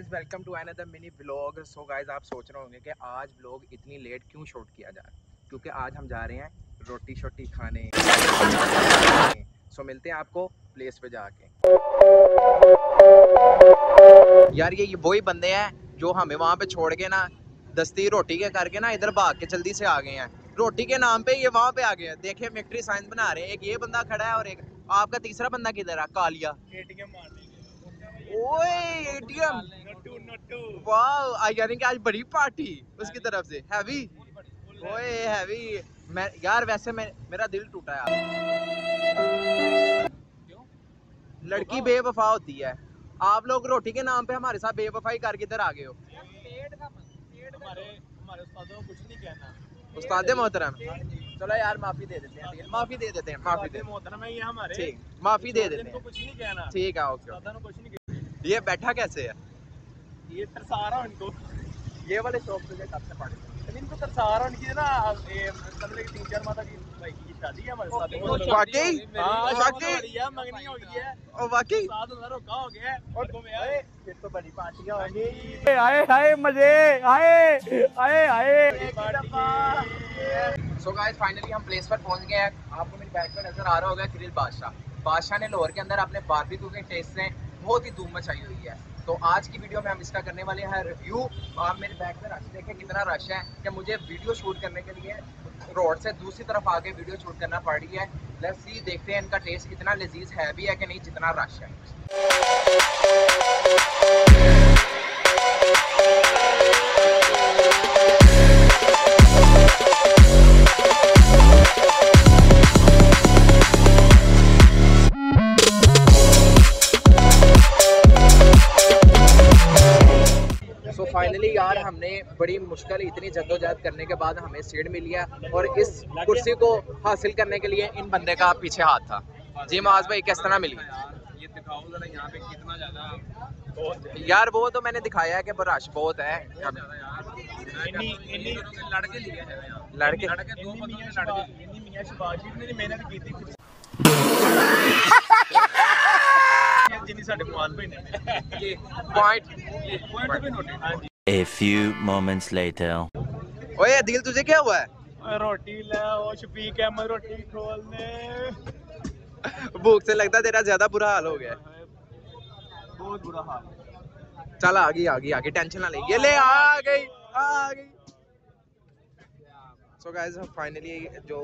Guys welcome to another mini vlog so guys आप सोच रहे होंगे कि आज व्लॉग इतनी लेट क्यों शूट किया जा रहा है? क्योंकि आज हम जा रहे हैं रोटी शोटी खाने। सो so, मिलते हैं आपको प्लेस पे जाके। यार ये वही बंदे हैं जो हमें वहाँ पे छोड़ के ना दस्ती रोटी के करके ना इधर भाग के जल्दी से आ गए हैं। रोटी के नाम पे ये वहाँ पे आ गए हैं। देखिए मिलिट्री साइंस बना रहे हैं। एक ये बंदा खड़ा है और एक आपका तीसरा बंदा किधर है? कालिया। ओए एटीएम वाह यानी कि आज बड़ी पार्टी उसकी तरफ़ से। हैवी ओए हैवी मैं यार वैसे मैं मेरा दिल टूटा यार। लड़की बेवफा होती है। आप लोग रोटी के नाम पे हमारे साथ बेवफाई करके इधर आ गए हो। उस्ताद मोहतरम। चलो यार माफ़ी दे देते हैं माफ़ी दे देते हैं माफ़ी दे। मोहतरम है ये हमारे। ठीक माफ़ी दे देते हैं। कुछ नहीं कहना। ठीक है ओके ये बैठा कैसे है? ये तरसा रहा इनको ये वाले शॉप पे कब से पड़े इनको तरसा रहा इनकी ना ये मतलब कि तीन चार माता की भाई की शादी है हमारे साथ। वाकई? हाँ वाकई है मंगनी हो गई है। ओ वाकई? साथ अंदर रोका हो गया है। और तुम यार फिर तो बड़ी पार्टियाँ होंगी। आए आए मज़े आए आए आए। सो गाइस फाइनली हम प्लेस पर पहुँच गए हैं। आपको मेरी बैक पे नज़र आ रहा होगा ग्रिल बादशाह। बादशाह ने लाहौर के अंदर अपने बारबेक्यू के टेस्ट से बहुत ही धूम मचाई हुई है। तो आज की वीडियो में हम इसका करने वाले हैं रिव्यू आप मेरे बैग में रश देखें कितना रश है कि मुझे वीडियो शूट करने के लिए रोड से दूसरी तरफ़ आगे वीडियो शूट करना पड़ रही है। लेट्स सी देखते हैं इनका टेस्ट कितना लजीज है भी है कि नहीं, जितना रश है। फाइनली यार हमने बड़ी मुश्किल इतनी जद्दोजहद करने के बाद हमें सीट मिली है और इस कुर्सी को हासिल करने के लिए इन बंदे का पीछे हाथ था। जी माज भाई किस तरह मिली? ये दिखाओ जरा यहाँ पे कितना ज़्यादा यार वो तो मैंने दिखाया है कि रश बहुत है। लड़के इन्नी A few moments later. ओए दिल तुझे क्या हुआ है? ओए रोटी ले ओ शफीक अहमद रोटी खोलने। भूख से लगता तेरा ज़्यादा बुरा हाल हो गया है। बहुत बुरा हाल। चल आ गई आ गई आ गई टेंशन ना ले। ये ले आ गई आ गई। सो गाइस फाइनली जो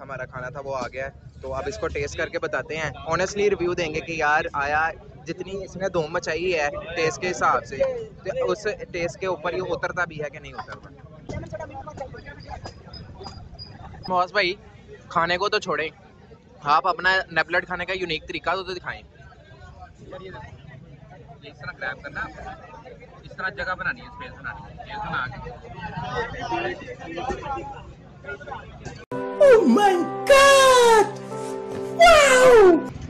हमारा खाना था वो आ गया है। तो अब इसको टेस्ट करके बताते हैं। ऑनेस्टली रिव्यू देंगे कि यार आया जितनी इसने धूम मचाई है टेस्ट के हिसाब से तो उस टेस्ट के ऊपर ये उतरता भी है कि नहीं उतरता? मौस भाई खाने को तो छोड़े। आप अपना नेपलेट खाने का यूनिक तरीका तो, तो दिखाएँ। इस तरह ग्रैब करना। इस तरह जगह बनानी है स्पेस बनानी है। स्पेस बना के।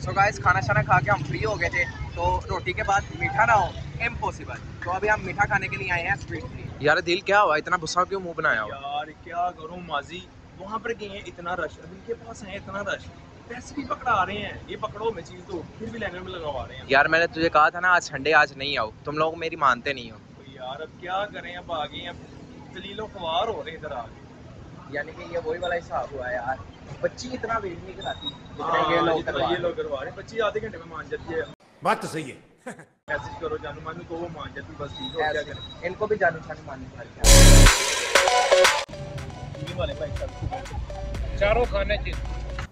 सो गाइस खाना शाना खा के हम फ्री हो गए थे। तो रोटी के बाद मीठा ना हो इम्पॉसिबल तो अभी हम मीठा खाने के लिए आए हैं स्ट्रीट फ़ूड यार दिल क्या हुआ? इतना गुस्सा क्यों मुँह बनाया हुआ? यार क्या करूँ माजी? वहाँ पर गए हैं इतना रश अब इनके पास है इतना रश पैसे भी पकड़ा रहे हैं। ये पकड़ो मैं चीज़ तो फिर भी लाइन में लगवा रहे हैं। यार मैंने तुझे कहा था ना आज संडे आज नहीं आओ। तुम लोग मेरी मानते नहीं हो। तो यार अब क्या करें? अब आ गए अब दलीलो ख्वार हो रहे इधर आगे यानी कि ये वही वाला हिसाब हुआ है यार। बच्ची इतना वेट नहीं कराती हाँ, ये लोग करवा रहे लोग करवा रहे हैं। बच्ची आधे घंटे में मान जाती है। बात तो सही है। मैसेज करो जानू मानू तो वो मान जाती बस ठीक है क्या करें? इनको भी जानी छानी भाई। चारों खाने चाहिए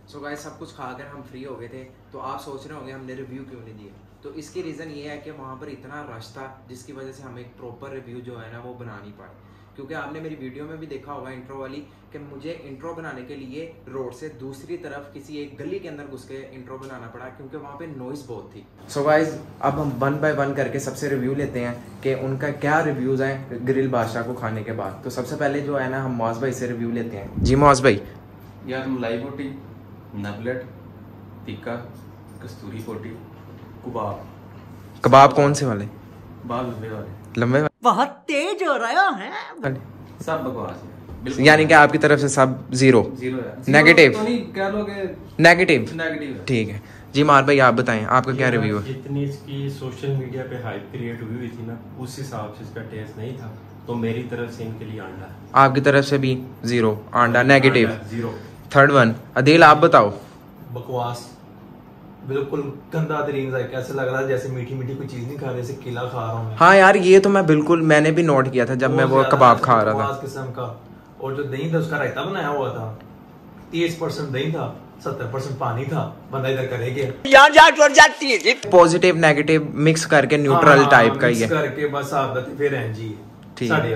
सो गाइस सब कुछ खाकर हम फ्री हो गए थे तो आप सोच रहे होंगे हमने रिव्यू क्यों नहीं दिए? तो इसकी रीज़न ये है कि वहाँ पर इतना रश था जिसकी वजह से हम एक प्रॉपर रिव्यू जो है ना वो बना नहीं पाए। क्योंकि आपने मेरी वीडियो में भी देखा होगा इंट्रो वाली कि मुझे इंट्रो बनाने के लिए रोड से दूसरी तरफ़ किसी एक गली के अंदर घुस के इंट्रो बनाना पड़ा क्योंकि वहाँ पे नॉइस बहुत थी। सो so गाइज़ अब हम वन बाय वन करके सबसे रिव्यू लेते हैं कि उनका क्या रिव्यूज़ हैं ग्रिल बादशाह को खाने के बाद। तो सबसे पहले जो है ना हम मौज भाई से रिव्यू लेते हैं। जी मौज भाई। यार मलाई बोटी नबलेट टिक्का कस्तूरी बोटी कबाब। कबाब कौन से वाले? बाल लंबे वाले। लंबे बहुत तेज हो रहा है सब बकवास यानी कि आपकी तरफ़ से सब ज़ीरो। है. तो नहीं कह लो कि नेगेटिव नेगेटिव ठीक है। जी मार भाई आप बताएँ आपका क्या रिव्यू है? जितनी इसकी सोशल मीडिया पे हाइप क्रिएट हुई हुई थी ना उस हिसाब से इसका टेस्ट नहीं था। तो मेरी तरफ़ से इनके लिए आंडा आपकी तरफ़ से भी zero आंडा negative zero. Third one Adeel आप बताओ। बकवास। बिल्कुल गंदा तरीन जायका ऐसे लग रहा है? जैसे मीठी मीठी कोई चीज़ नहीं खा रहे जैसे केला खा रहा हूँ हाँ यार ये तो मैं बिल्कुल मैंने भी नोट किया था जब मैं वो कबाब खा रहा था। किस्म का। और जो दही था उसका रायता बनाया हुआ था। तीस परसेंट दही था सत्तर परसेंट पानी था। बंदा इधर करे गया पॉजिटिव नेगेटिव मिक्स करके न्यूट्रल हाँ, टाइप का ही है। करके बस आदत फिर हैं जी। ठीक। है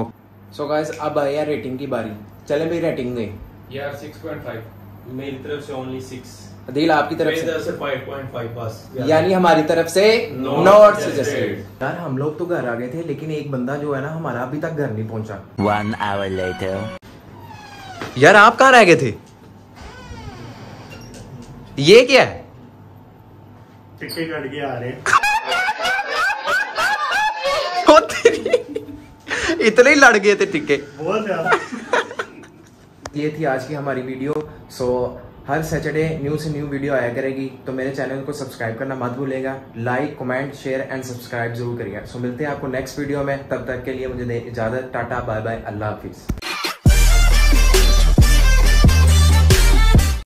ओके सो गाइस अब आई है रेटिंग की बारी। चले भाई रेटिंग दें यार 6.5 मेरी तरफ़ से ओनली सिक्स अदील आपकी तरफ़ से। तरफ़ से 5.5 यानी हमारी तरफ़ से नॉट. सजेस्टेड यार हम लोग तो घर आ गए थे लेकिन एक बंदा जो है ना हमारा अभी तक घर नहीं पहुँचा। One hour later. यार आप कहाँ रह गए थे? ये क्या है? टिक्के कट के आ रहे हैं। इतने ही लड़ गए थे टिक्के। बहुत ज़्यादा। ये थी आज की हमारी वीडियो। सो हर सैटरडे न्यू से न्यू वीडियो आया करेगी। तो मेरे चैनल को सब्सक्राइब करना मत भूलेगा। Like comment share and subscribe ज़रूर करिएगा। सो मिलते हैं आपको नेक्स्ट वीडियो में। तब तक के लिए मुझे इजाज़त। टाटा बाय बाय अल्लाह हाफिज़।